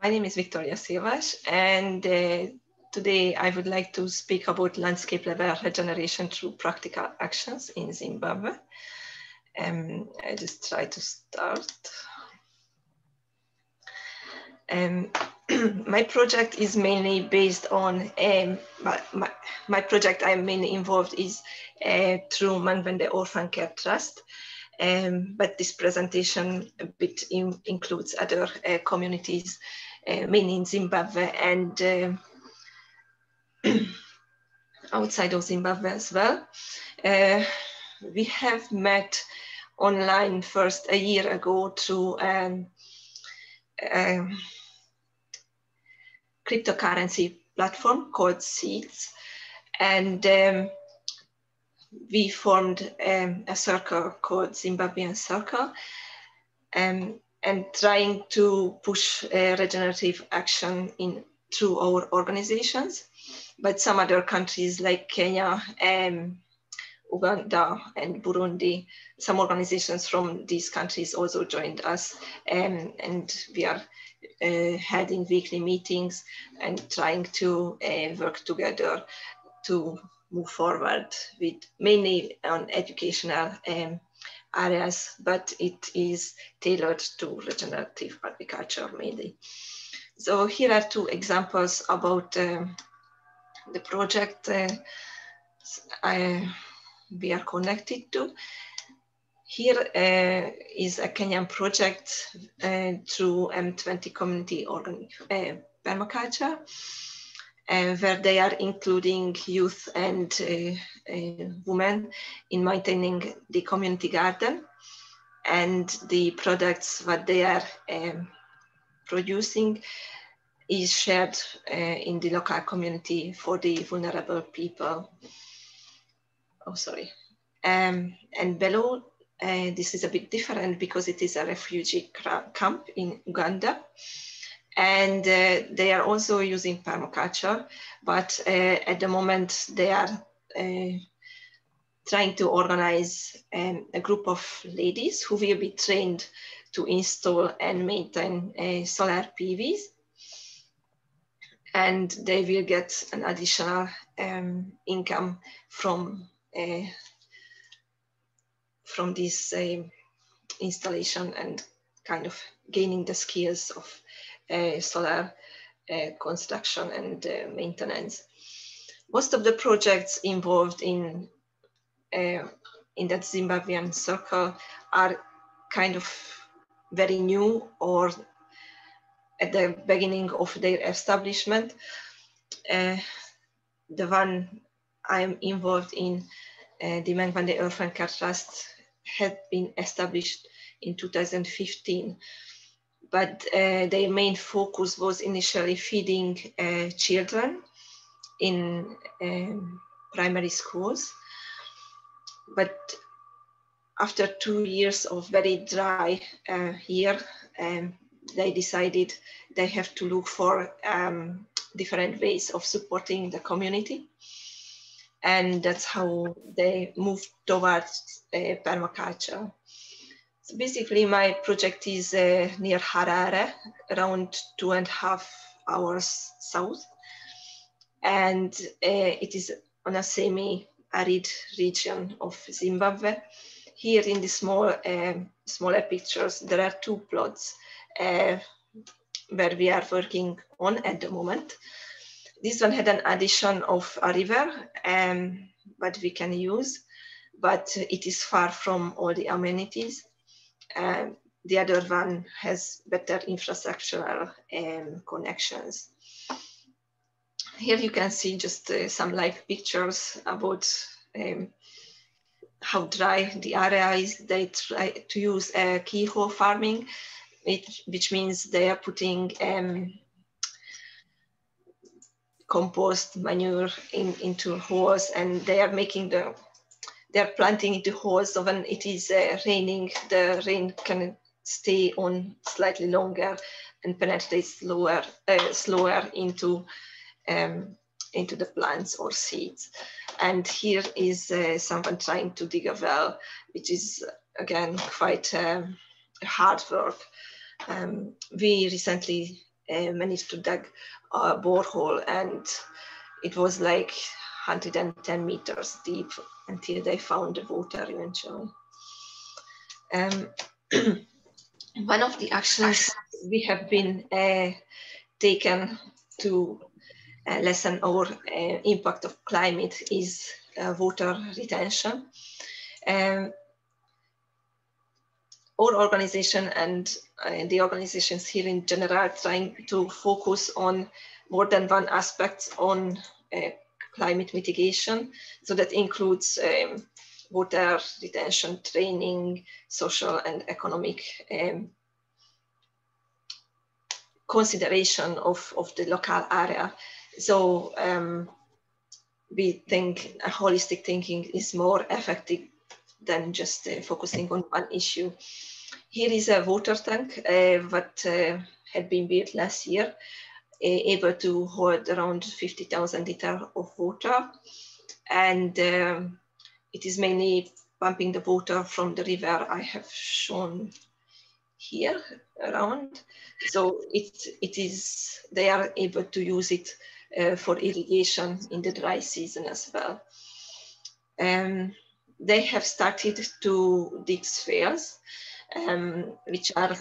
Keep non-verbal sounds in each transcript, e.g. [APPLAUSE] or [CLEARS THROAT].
My name is Viktoria Szilvas, and uh, today I would like to speak about landscape level regeneration through practical actions in Zimbabwe. Um, I just try to start. Um, [CLEARS THROAT] my project is mainly based on um, my, my, project I'm mainly involved is uh, through Mangwende Orphan Care Trust. Um, but this presentation a bit in, includes other uh, communities, mainly in Zimbabwe and uh, [CLEARS THROAT] outside of Zimbabwe as well. Uh, we have met online first a year ago through um, um, cryptocurrency platform called Seeds. And um, we formed um, a circle called Zimbabwean Circle um, and trying to push uh, regenerative action in through our organizations. But some other countries like Kenya, um, Uganda, and Burundi, some organizations from these countries also joined us, um, and we are uh, having weekly meetings and trying to uh, work together to move forward with mainly on educational um, areas, but it is tailored to regenerative agriculture mainly. So here are two examples about um, the project uh, I, we are connected to. Here uh, is a Kenyan project uh, through M20 Community Organic uh, Permaculture uh, where they are including youth and uh, women in maintaining the community garden and the products that they are um, producing is shared uh, in the local community for the vulnerable people. Oh, sorry. Um, and below, uh, this is a bit different because it is a refugee camp in Uganda and uh, they are also using permaculture, but uh, at the moment they are uh, trying to organize um, a group of ladies who will be trained to install and maintain uh, solar PVs. And they will get an additional um, income from, uh, from this uh, installation and kind of gaining the skills of solar construction and maintenance. Most of the projects involved in, in that Zimbabwean circle are kind of very new or at the beginning of their establishment. Uh, the one I'm involved in, uh, the Mangwende Orphan Care Trust, had been established in 2015 but uh, their main focus was initially feeding uh, children in um, primary schools. But after two years of very dry uh, year, um, they decided they have to look for um, different ways of supporting the community. And that's how they moved towards uh, permaculture. So basically, my project is uh, near Harare, around two and a half hours south. And uh, it is on a semi-arid region of Zimbabwe. Here in the small, um, smaller pictures, there are two plots uh, where we are working on at the moment. This one had an addition of a river, um, but we can use, but it is far from all the amenities. Um, the other one has better infrastructural um, connections. Here you can see just uh, some live pictures about um, how dry the area is. They try to use uh, keyhole farming, which, which means they are putting um, compost manure in, into holes and they are making the they're planting into holes so when it is uh, raining, the rain can stay on slightly longer and penetrate slower, uh, slower into, um, into the plants or seeds. And here is uh, someone trying to dig a well, which is again quite um, hard work. Um, we recently uh, managed to dig a borehole and it was like 110 meters deep until they found the water eventually. Um, [CLEARS THROAT] one of the actions we have been uh, taken to lessen our uh, impact of climate is uh, water retention. Um, our organization and uh, the organizations here in general trying to focus on more than one aspect on uh, climate mitigation. So that includes um, water retention training, social and economic um, consideration of, of the local area. So um, we think a holistic thinking is more effective than just uh, focusing on one issue. Here is a water tank uh, that uh, had been built last year, able to hold around 50,000 liters of water. And um, it is mainly pumping the water from the river I have shown here around. So it, it is, they are able to use it uh, for irrigation in the dry season as well. Um, they have started to dig spheres, um, which are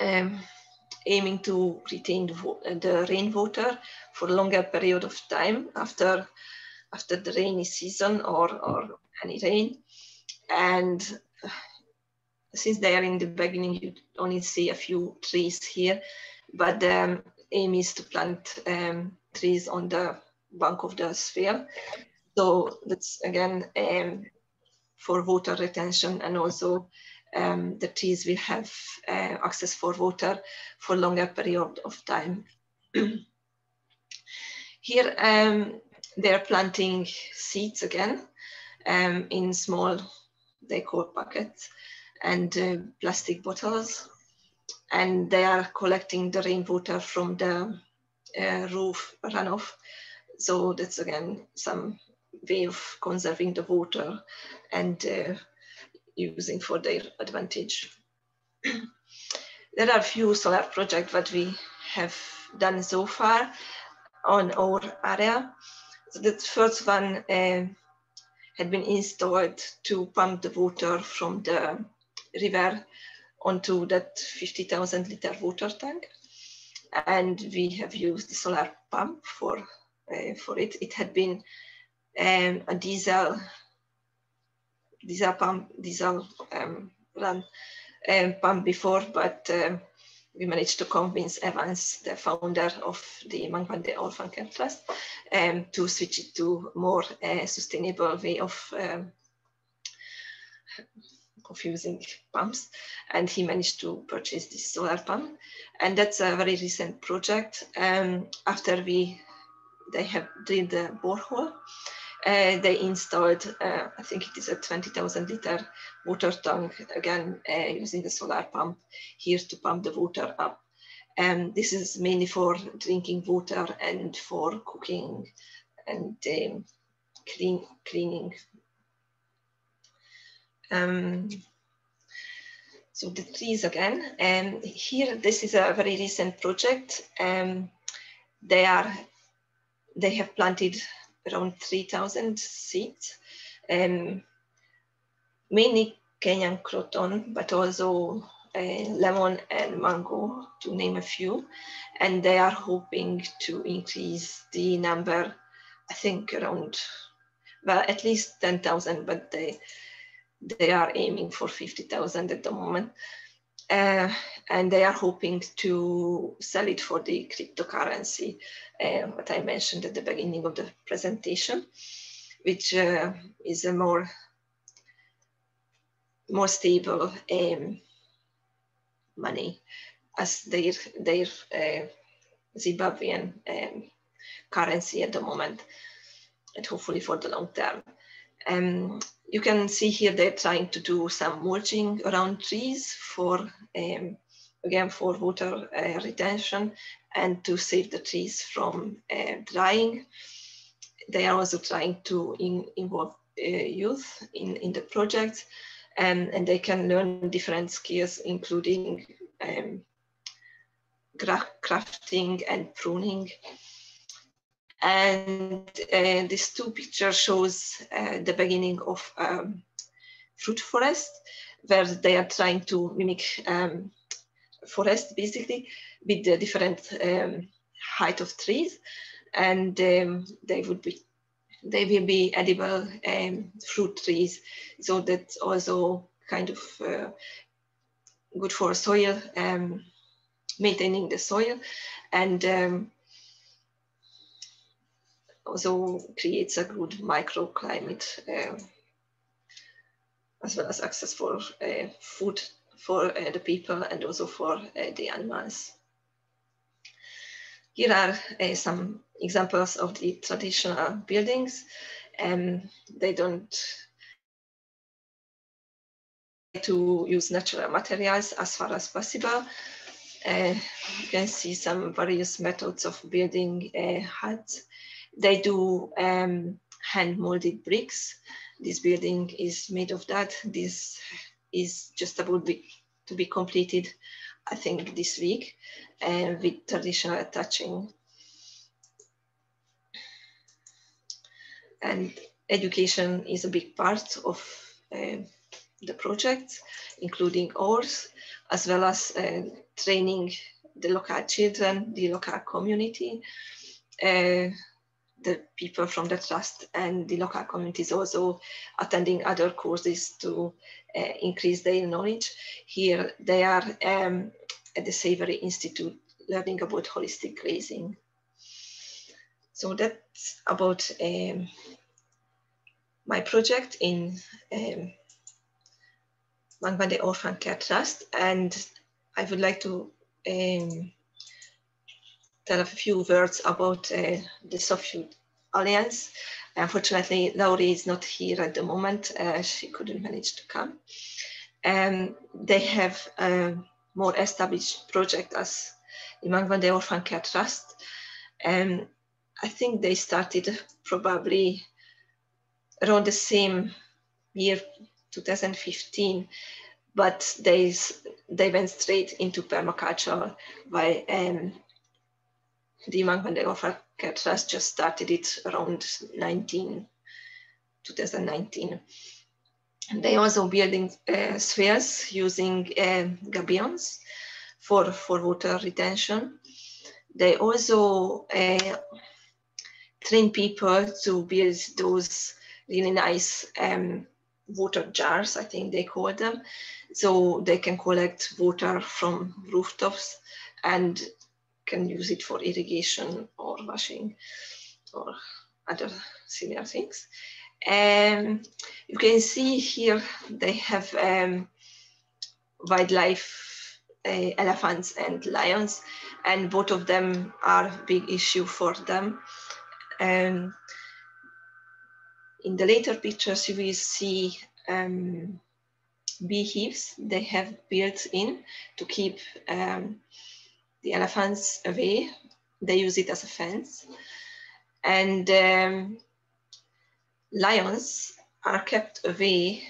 um, aiming to retain the, rainwater for a longer period of time after, after the rainy season or, or any rain. And since they are in the beginning, you only see a few trees here, but um, aim is to plant um, trees on the bank of the sphere. So that's again um, for water retention and also um, the trees will have uh, access for water for longer period of time. [CLEARS THROAT] Here um, they're planting seeds again um, in small decor buckets and uh, plastic bottles. And they are collecting the rainwater from the uh, roof runoff. So that's again some way of conserving the water and uh, using for their advantage. [CLEARS THROAT] there are a few solar projects that we have done so far on our area. So the first one uh, had been installed to pump the water from the river onto that 50,000 liter water tank. And we have used the solar pump for, uh, for it. It had been um, a diesel, diesel pump, diesel um, run um, pump before, but um, we managed to convince Evans, the founder of the Mangwende Orphan Care Trust, um, to switch it to more uh, sustainable way of um, of using pumps and he managed to purchase this solar pump. And that's a very recent project. Um, after we they have drilled the borehole uh, they installed uh, i think it is a 20000 liter water tank again uh, using the solar pump here to pump the water up. And this is mainly for drinking water and for cooking and um, clean, cleaning um, so the trees again, and um, here this is a very recent project. Um, they are, they have planted around 3,000 seeds, um, mainly Kenyan croton, but also uh, lemon and mango, to name a few. And they are hoping to increase the number, I think around, well, at least 10,000, but they, they are aiming for 50,000 at the moment. Uh, and they are hoping to sell it for the cryptocurrency, uh, what I mentioned at the beginning of the presentation, which uh, is a more, more stable um, money as their, their uh, Zimbabwean um, currency at the moment, and hopefully for the long term. Um, you can see here they're trying to do some mulching around trees for, um, again, for water uh, retention and to save the trees from uh, drying. They are also trying to in, involve uh, youth in, in the project and, and they can learn different skills, including um, grafting and pruning. And uh, this two picture shows uh, the beginning of um, fruit forest, where they are trying to mimic um, forest basically with the different um, height of trees, and um, they would be they will be edible um, fruit trees. So that's also kind of uh, good for soil, um, maintaining the soil, and um, also creates a good microclimate uh, as well as access for uh, food for uh, the people and also for uh, the animals. Here are uh, some examples of the traditional buildings. Um, they don't to use natural materials as far as possible. Uh, you can see some various methods of building uh, huts. They do um, hand molded bricks. This building is made of that. This is just about be, to be completed, I think, this week uh, with traditional attaching. And education is a big part of uh, the project, including ours, as well as uh, training the local children, the local community, uh, the people from the trust and the local communities also attending other courses to uh, increase their knowledge. Here they are um, at the Savory Institute learning about holistic grazing. So that's about um, my project in um, Mangwende Orphan Care Trust. And I would like to um, tell a few words about uh, the Soft Foot Alliance. Unfortunately, Laurie is not here at the moment. Uh, she couldn't manage to come. And they have a more established project as the Mangwende Orphan Care Trust. And I think they started probably around the same year 2015, but they, they went straight into permaculture by um, the Care Trust just started it around 19, 2019. And they also building uh, spheres using uh, gabions for, for water retention. They also uh, train people to build those really nice um, water jars, I think they call them. So they can collect water from rooftops and can use it for irrigation or washing or other similar things. Um, you can see here they have um, wildlife uh, elephants and lions, and both of them are a big issue for them. Um, in the later pictures, you will see um, beehives they have built in to keep um, the elephants away. They use it as a fence. And um, lions are kept away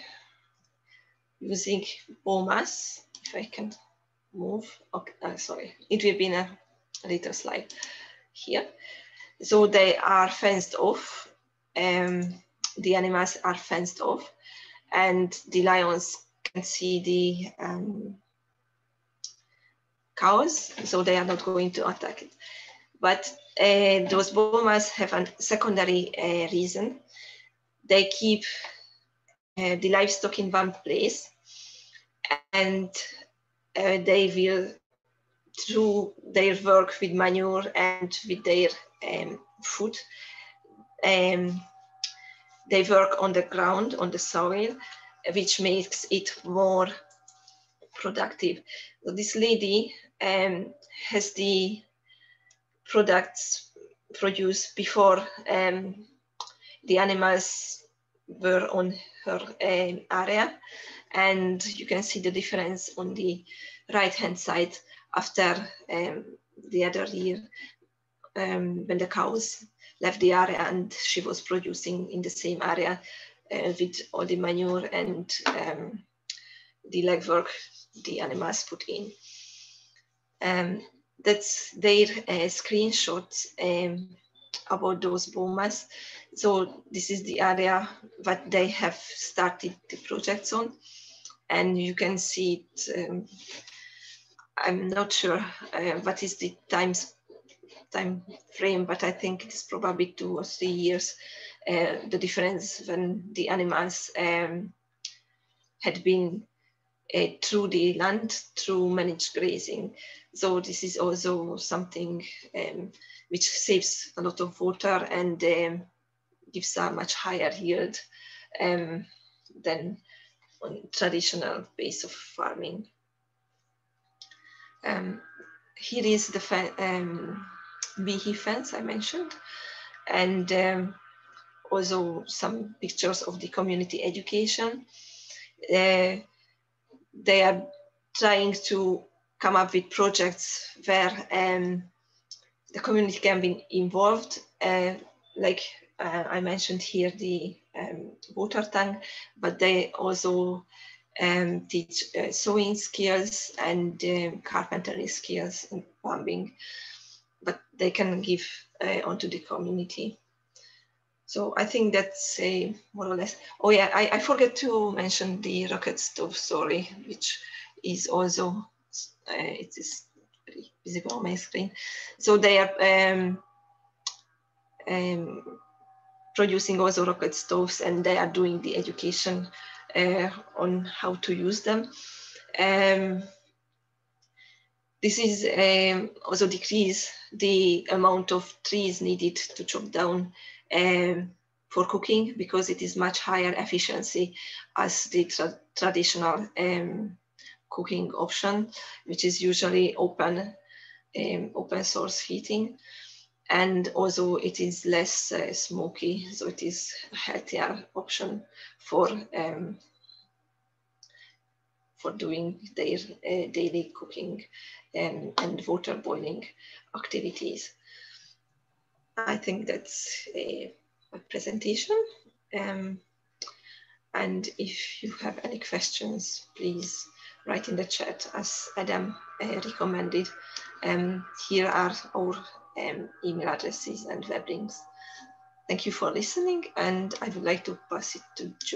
using bomas, if I can move. Okay, uh, sorry, it will be in a little slide here. So they are fenced off. Um, the animals are fenced off and the lions can see the um, cows, so they are not going to attack it. But uh, those bomas have a secondary uh, reason. They keep uh, the livestock in one place and they will, through their work with manure and with their um, food, um, they work on the ground, on the soil, which makes it more productive. So this lady um, has the products produced before um, the animals were on her um, area. And you can see the difference on the right hand side after um, the other year um, when the cows left the area and she was producing in the same area uh, with all the manure and um, the legwork the animals put in. Um, that's their uh, screenshots um, about those bomas. So this is the area that they have started the projects on. And you can see it, um, I'm not sure uh, what is the times, time frame, but I think it's probably two or three years, uh, the difference when the animals um, had been uh, through the land through managed grazing. So this is also something um, which saves a lot of water and um, gives a much higher yield um, than on traditional base of farming. Um, here is the um, beehive fence I mentioned, and um, also some pictures of the community education. Uh, they are trying to come up with projects where um, the community can be involved. Uh, like uh, I mentioned here, the um, water tank, but they also um, teach uh, sewing skills and um, carpentry skills and plumbing, but they can give uh, onto the community. So I think that's a more or less. Oh yeah, I, I forget to mention the rocket stove story, which is also uh, it is visible on my screen. So they are um, um, producing also rocket stoves, and they are doing the education uh, on how to use them. Um, this is um, also decrease the amount of trees needed to chop down um, for cooking because it is much higher efficiency as the tra traditional um, cooking option, which is usually open, um, open source heating. And also it is less uh, smoky, so it is a healthier option for um, for doing their uh, daily cooking um, and water boiling activities. I think that's a, a presentation. Um, and if you have any questions, please write in the chat as Adam uh, recommended. Um, here are our um, email addresses and web links. Thank you for listening and I would like to pass it to Joe.